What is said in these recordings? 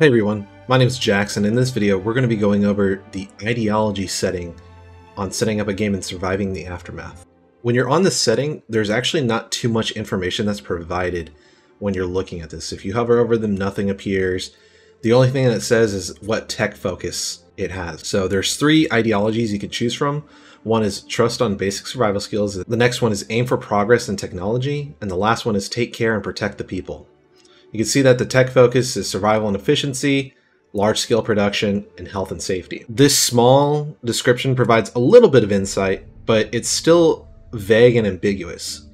Hey everyone, my name is Jackson. In this video, we're going to be going over the ideology setting on setting up a game and surviving the aftermath. When you're on this setting, there's actually not too much information that's provided when you're looking at this. If you hover over them, nothing appears. The only thing that it says is what tech focus it has. So there's three ideologies you can choose from. One is trust on basic survival skills. The next one is aim for progress and technology. And the last one is take care and protect the people. You can see that the tech focus is survival and efficiency, large scale production, and health and safety. This small description provides a little bit of insight, but it's still vague and ambiguous.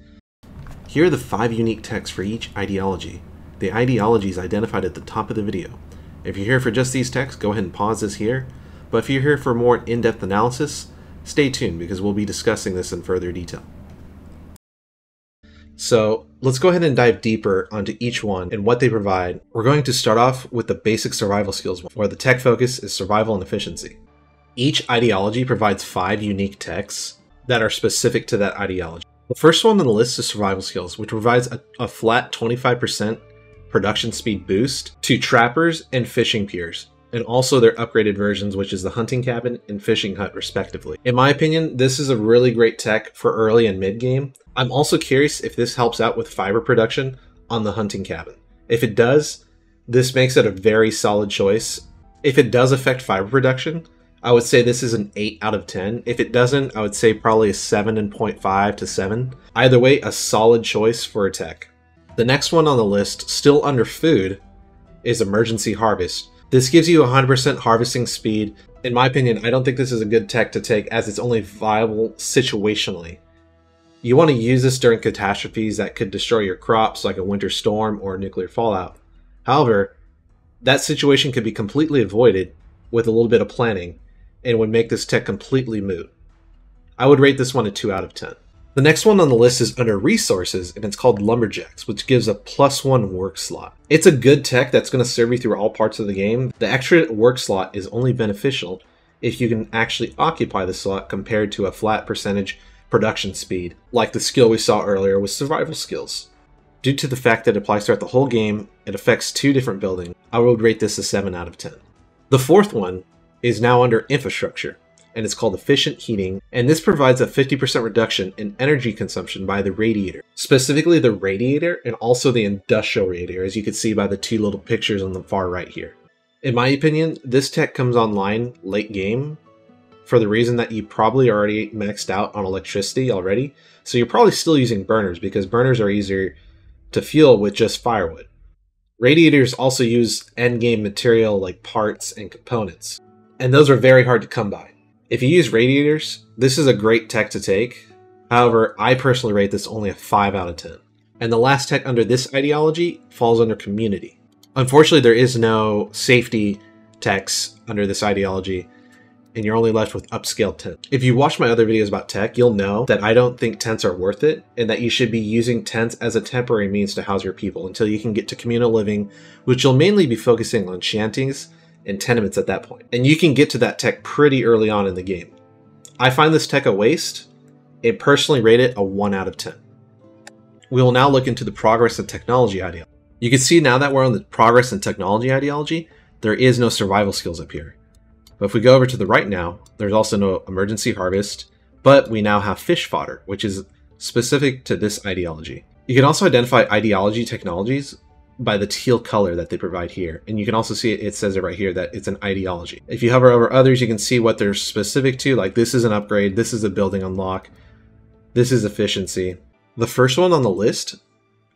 Here are the five unique techs for each ideology. The ideology is identified at the top of the video. If you're here for just these techs, go ahead and pause this here. But if you're here for more in-depth analysis, stay tuned because we'll be discussing this in further detail. So let's go ahead and dive deeper onto each one and what they provide. We're going to start off with the basic survival skills, where the tech focus is survival and efficiency. Each ideology provides five unique techs that are specific to that ideology. The first one on the list is survival skills, which provides a, a flat 25% production speed boost to trappers and fishing piers and also their upgraded versions, which is the hunting cabin and fishing hut, respectively. In my opinion, this is a really great tech for early and mid game. I'm also curious if this helps out with fiber production on the hunting cabin. If it does, this makes it a very solid choice. If it does affect fiber production, I would say this is an 8 out of 10. If it doesn't, I would say probably a 7.5 to 7. Either way, a solid choice for a tech. The next one on the list, still under food, is emergency harvest. This gives you 100% harvesting speed. In my opinion, I don't think this is a good tech to take as it's only viable situationally. You want to use this during catastrophes that could destroy your crops like a winter storm or nuclear fallout. However, that situation could be completely avoided with a little bit of planning and would make this tech completely moot. I would rate this one a 2 out of 10. The next one on the list is under resources, and it's called Lumberjacks, which gives a plus one work slot. It's a good tech that's going to serve you through all parts of the game. The extra work slot is only beneficial if you can actually occupy the slot compared to a flat percentage production speed, like the skill we saw earlier with survival skills. Due to the fact that it applies throughout the whole game, it affects two different buildings. I would rate this a 7 out of 10. The fourth one is now under infrastructure and it's called efficient heating, and this provides a 50% reduction in energy consumption by the radiator. Specifically the radiator and also the industrial radiator, as you can see by the two little pictures on the far right here. In my opinion, this tech comes online late game for the reason that you probably already maxed out on electricity already, so you're probably still using burners because burners are easier to fuel with just firewood. Radiators also use endgame material like parts and components, and those are very hard to come by. If you use radiators, this is a great tech to take. However, I personally rate this only a 5 out of 10. And the last tech under this ideology falls under community. Unfortunately, there is no safety techs under this ideology, and you're only left with upscale tents. If you watch my other videos about tech, you'll know that I don't think tents are worth it, and that you should be using tents as a temporary means to house your people until you can get to communal living, which you'll mainly be focusing on shanties and tenements at that point. And you can get to that tech pretty early on in the game. I find this tech a waste and personally rate it a 1 out of 10. We will now look into the progress and technology ideology. You can see now that we're on the progress and technology ideology, there is no survival skills up here. But if we go over to the right now, there's also no emergency harvest, but we now have fish fodder, which is specific to this ideology. You can also identify ideology technologies by the teal color that they provide here. And you can also see it, it says it right here that it's an ideology. If you hover over others, you can see what they're specific to, like this is an upgrade, this is a building unlock, this is efficiency. The first one on the list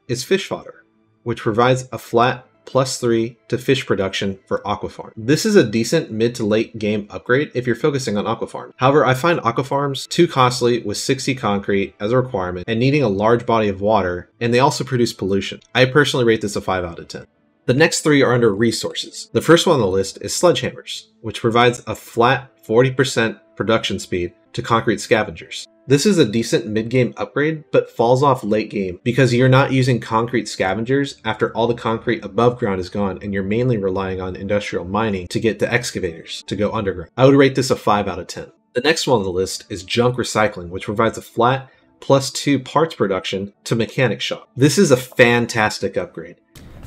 is fish fodder, which provides a flat plus 3 to fish production for Aquafarm. This is a decent mid to late game upgrade if you're focusing on Aquafarm. However, I find Aquafarms too costly with 60 concrete as a requirement and needing a large body of water, and they also produce pollution. I personally rate this a 5 out of 10. The next three are under resources. The first one on the list is sledgehammers, which provides a flat 40% production speed to concrete scavengers. This is a decent mid-game upgrade, but falls off late game because you're not using concrete scavengers after all the concrete above ground is gone and you're mainly relying on industrial mining to get the excavators to go underground. I would rate this a 5 out of 10. The next one on the list is junk recycling, which provides a flat plus 2 parts production to mechanic shop. This is a fantastic upgrade.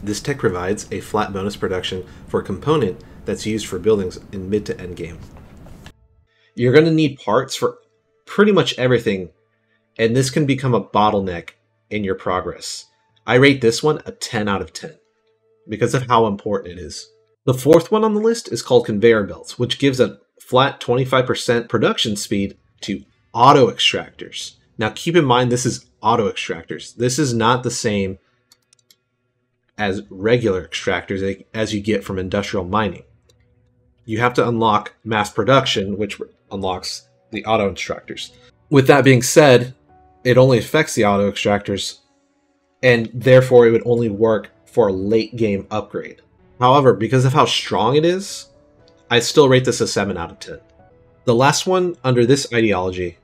This tech provides a flat bonus production for a component that's used for buildings in mid to end game. You're going to need parts for pretty much everything, and this can become a bottleneck in your progress. I rate this one a 10 out of 10 because of how important it is. The fourth one on the list is called conveyor belts, which gives a flat 25% production speed to auto extractors. Now keep in mind this is auto extractors. This is not the same as regular extractors as you get from industrial mining. You have to unlock mass production, which unlocks the auto extractors. With that being said, it only affects the auto extractors, and therefore it would only work for a late game upgrade. However, because of how strong it is, I still rate this a 7 out of 10. The last one under this ideology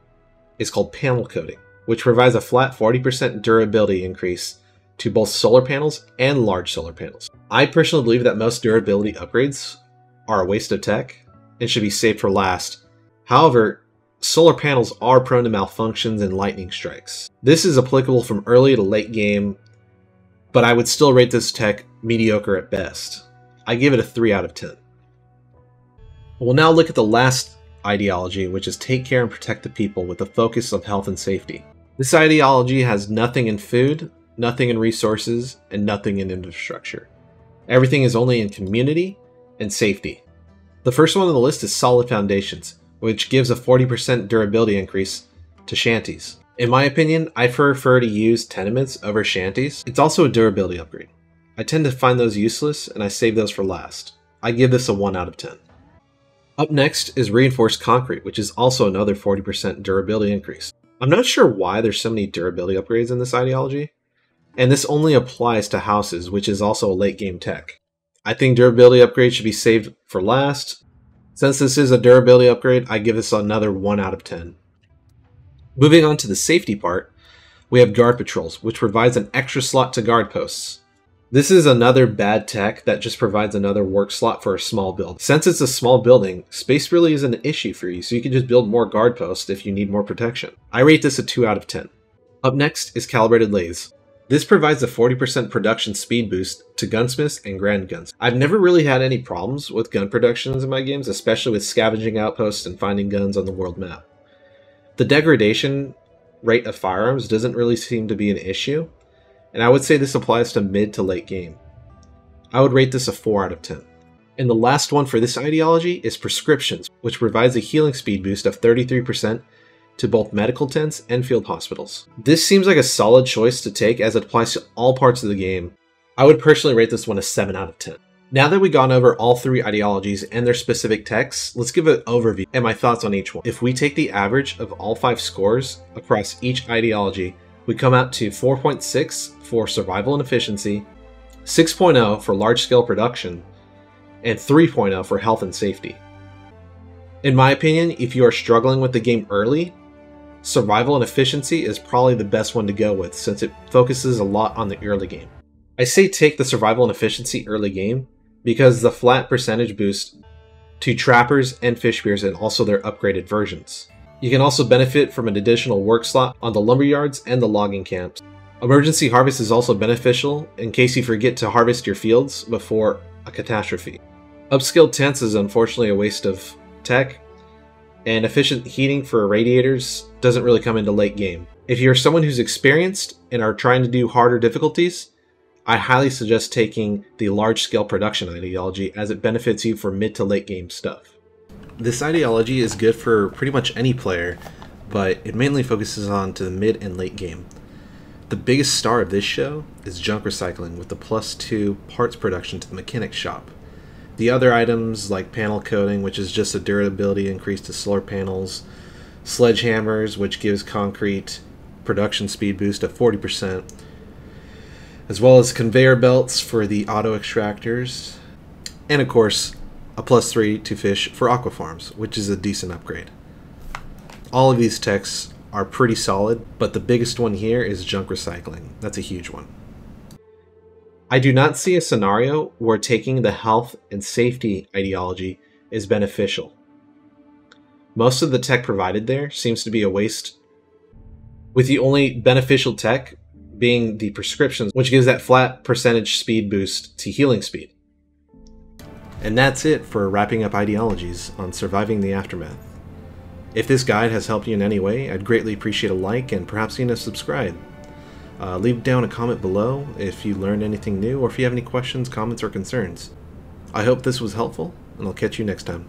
is called panel coating, which provides a flat 40% durability increase to both solar panels and large solar panels. I personally believe that most durability upgrades are a waste of tech and should be saved for last. However, solar panels are prone to malfunctions and lightning strikes. This is applicable from early to late game, but I would still rate this tech mediocre at best. I give it a 3 out of 10. We'll now look at the last ideology, which is take care and protect the people with a focus of health and safety. This ideology has nothing in food, nothing in resources, and nothing in infrastructure. Everything is only in community and safety. The first one on the list is Solid Foundations, which gives a 40% durability increase to shanties. In my opinion, I prefer to use tenements over shanties. It's also a durability upgrade. I tend to find those useless and I save those for last. I give this a 1 out of 10. Up next is reinforced concrete, which is also another 40% durability increase. I'm not sure why there's so many durability upgrades in this ideology, and this only applies to houses, which is also a late game tech. I think durability upgrades should be saved for last. Since this is a durability upgrade, I give this another 1 out of 10. Moving on to the safety part, we have guard patrols, which provides an extra slot to guard posts. This is another bad tech that just provides another work slot for a small build. Since it's a small building, space really isn't an issue for you, so you can just build more guard posts if you need more protection. I rate this a 2 out of 10. Up next is calibrated lathes. This provides a 40% production speed boost to gunsmiths and grand guns. I've never really had any problems with gun productions in my games, especially with scavenging outposts and finding guns on the world map. The degradation rate of firearms doesn't really seem to be an issue, and I would say this applies to mid to late game. I would rate this a 4 out of 10. And the last one for this ideology is prescriptions, which provides a healing speed boost of 33% to both medical tents and field hospitals. This seems like a solid choice to take as it applies to all parts of the game. I would personally rate this one a 7 out of 10. Now that we've gone over all three ideologies and their specific techs, let's give an overview and my thoughts on each one. If we take the average of all five scores across each ideology, we come out to 4.6 for survival and efficiency, 6.0 for large scale production, and 3.0 for health and safety. In my opinion, if you are struggling with the game early, survival and efficiency is probably the best one to go with since it focuses a lot on the early game. I say take the survival and efficiency early game because the flat percentage boost to trappers and fish piers and also their upgraded versions. You can also benefit from an additional work slot on the lumber yards and the logging camps. Emergency harvest is also beneficial in case you forget to harvest your fields before a catastrophe. Upscaled tents is unfortunately a waste of tech, and efficient heating for radiators doesn't really come into late game. If you're someone who's experienced and are trying to do harder difficulties, I highly suggest taking the large scale production ideology as it benefits you for mid to late game stuff. This ideology is good for pretty much any player, but it mainly focuses on to the mid and late game. The biggest star of this show is junk recycling with the plus 2 parts production to the mechanic shop. The other items like panel coating, which is just a durability increase to solar panels, sledgehammers, which gives concrete production speed boost of 40%, as well as conveyor belts for the auto extractors, and of course, a plus 3 to fish for aquafarms, which is a decent upgrade. All of these techs are pretty solid, but the biggest one here is junk recycling. That's a huge one. I do not see a scenario where taking the health and safety ideology is beneficial. Most of the tech provided there seems to be a waste, with the only beneficial tech being the prescriptions, which gives that flat percentage speed boost to healing speed. And that's it for wrapping up ideologies on surviving the aftermath. If this guide has helped you in any way, I'd greatly appreciate a like and perhaps even a subscribe. Uh, leave down a comment below if you learned anything new or if you have any questions, comments, or concerns. I hope this was helpful, and I'll catch you next time.